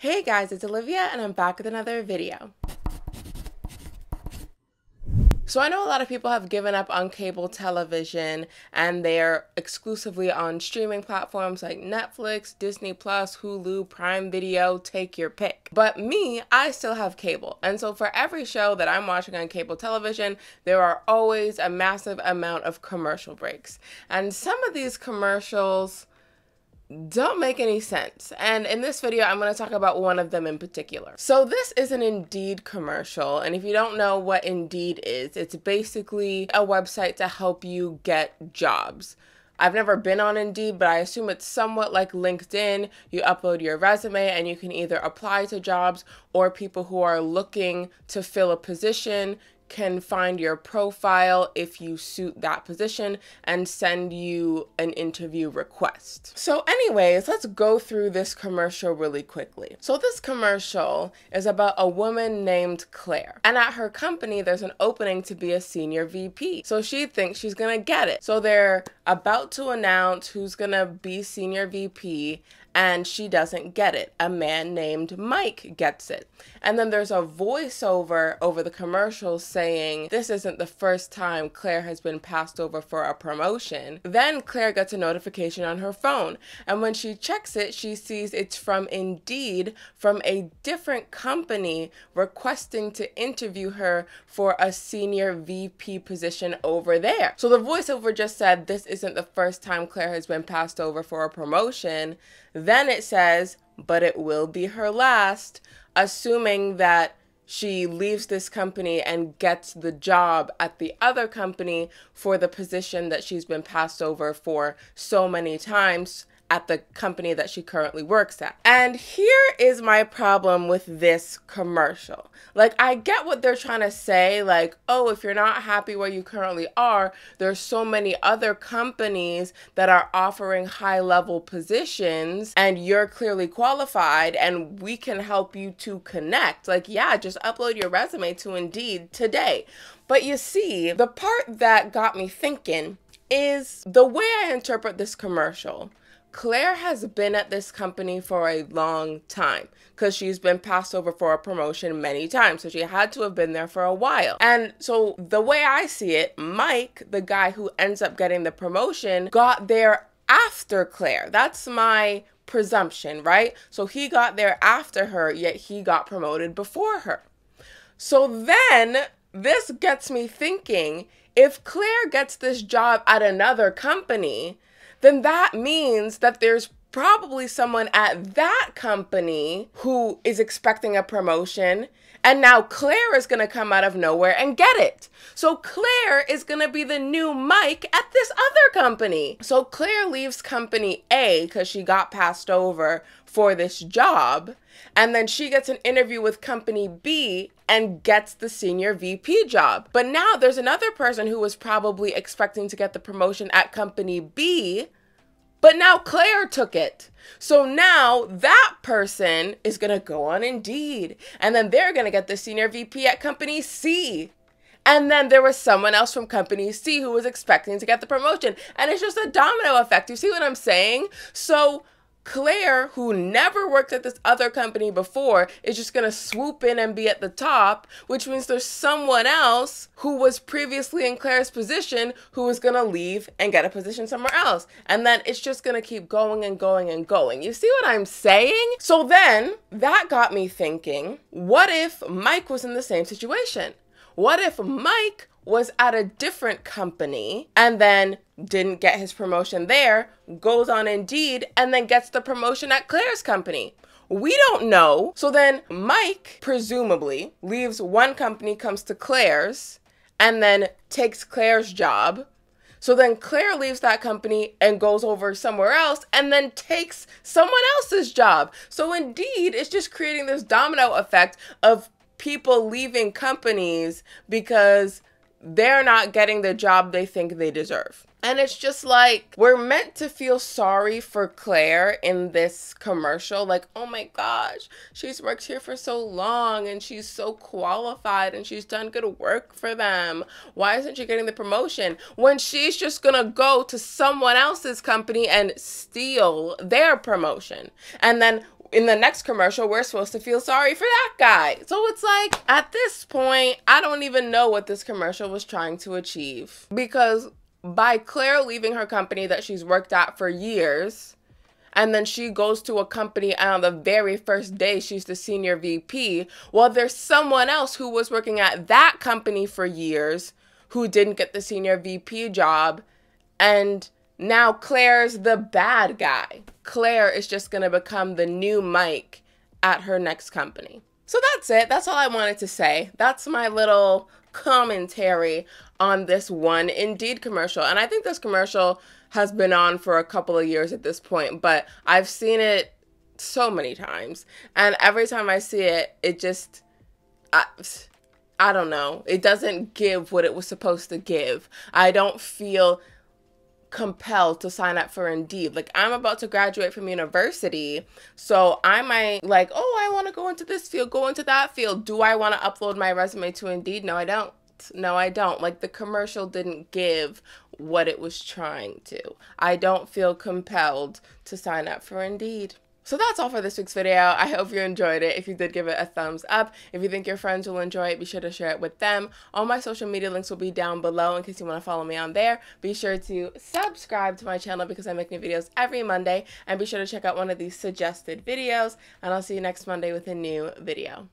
Hey guys, it's Olivia and I'm back with another video. So I know a lot of people have given up on cable television and they're exclusively on streaming platforms like Netflix, Disney Plus, Hulu, Prime Video, take your pick. But me, I still have cable. And so for every show that I'm watching on cable television, there are always a massive amount of commercial breaks. And some of these commercials don't make any sense. And in this video, I'm going to talk about one of them in particular. So this is an Indeed commercial. And if you don't know what Indeed is, it's basically a website to help you get jobs. I've never been on Indeed, but I assume it's somewhat like LinkedIn. You upload your resume and you can either apply to jobs or people who are looking to fill a position can find your profile if you suit that position and send you an interview request. So, anyways, let's go through this commercial really quickly. So, this commercial is about a woman named Claire, and at her company, there's an opening to be a senior VP. So, she thinks she's gonna get it. So, they're about to announce who's gonna be senior VP, and she doesn't get it. A man named Mike gets it. And then there's a voiceover over the commercial saying, This isn't the first time Claire has been passed over for a promotion. Then Claire gets a notification on her phone. And when she checks it, she sees it's from Indeed from a different company requesting to interview her for a senior VP position over there. So the voiceover just said, This isn't the first time Claire has been passed over for a promotion. Then it says, but it will be her last, assuming that she leaves this company and gets the job at the other company for the position that she's been passed over for so many times at the company that she currently works at. And here is my problem with this commercial. Like, I get what they're trying to say, like, oh, if you're not happy where you currently are, there's so many other companies that are offering high level positions, and you're clearly qualified, and we can help you to connect. Like, yeah, just upload your resume to Indeed today. But you see, the part that got me thinking is the way I interpret this commercial Claire has been at this company for a long time because she's been passed over for a promotion many times. So she had to have been there for a while. And so the way I see it, Mike, the guy who ends up getting the promotion, got there after Claire. That's my presumption, right? So he got there after her, yet he got promoted before her. So then this gets me thinking if Claire gets this job at another company, then that means that there's probably someone at that company who is expecting a promotion. And now Claire is going to come out of nowhere and get it. So Claire is going to be the new Mike at this other company. So Claire leaves company A because she got passed over for this job. And then she gets an interview with company B and gets the senior VP job. But now there's another person who was probably expecting to get the promotion at company B but now Claire took it. So now that person is going to go on Indeed. And then they're going to get the senior VP at company C. And then there was someone else from company C who was expecting to get the promotion. And it's just a domino effect. You see what I'm saying? So Claire, who never worked at this other company before, is just going to swoop in and be at the top, which means there's someone else who was previously in Claire's position who is going to leave and get a position somewhere else. And then it's just going to keep going and going and going. You see what I'm saying? So then that got me thinking what if Mike was in the same situation? What if Mike was at a different company and then didn't get his promotion there, goes on Indeed, and then gets the promotion at Claire's company. We don't know. So then Mike, presumably, leaves one company, comes to Claire's, and then takes Claire's job. So then Claire leaves that company and goes over somewhere else and then takes someone else's job. So indeed, it's just creating this domino effect of people leaving companies because they're not getting the job they think they deserve. And it's just like we're meant to feel sorry for Claire in this commercial. Like, oh my gosh, she's worked here for so long and she's so qualified and she's done good work for them. Why isn't she getting the promotion? When she's just gonna go to someone else's company and steal their promotion. And then in the next commercial, we're supposed to feel sorry for that guy. So it's like, at this point, I don't even know what this commercial was trying to achieve. Because by Claire leaving her company that she's worked at for years, and then she goes to a company and on the very first day she's the senior VP. Well, there's someone else who was working at that company for years who didn't get the senior VP job and now Claire's the bad guy. Claire is just going to become the new Mike at her next company. So that's it. That's all I wanted to say. That's my little commentary on this one Indeed commercial. And I think this commercial has been on for a couple of years at this point, but I've seen it so many times. And every time I see it, it just I, I don't know. It doesn't give what it was supposed to give. I don't feel compelled to sign up for Indeed. Like I'm about to graduate from university, so I might like, "Oh, I want to go into this field, go into that field. Do I want to upload my resume to Indeed?" No, I don't. No, I don't. Like the commercial didn't give what it was trying to. I don't feel compelled to sign up for Indeed. So that's all for this week's video. I hope you enjoyed it. If you did, give it a thumbs up. If you think your friends will enjoy it, be sure to share it with them. All my social media links will be down below in case you want to follow me on there. Be sure to subscribe to my channel because I make new videos every Monday. And be sure to check out one of these suggested videos. And I'll see you next Monday with a new video.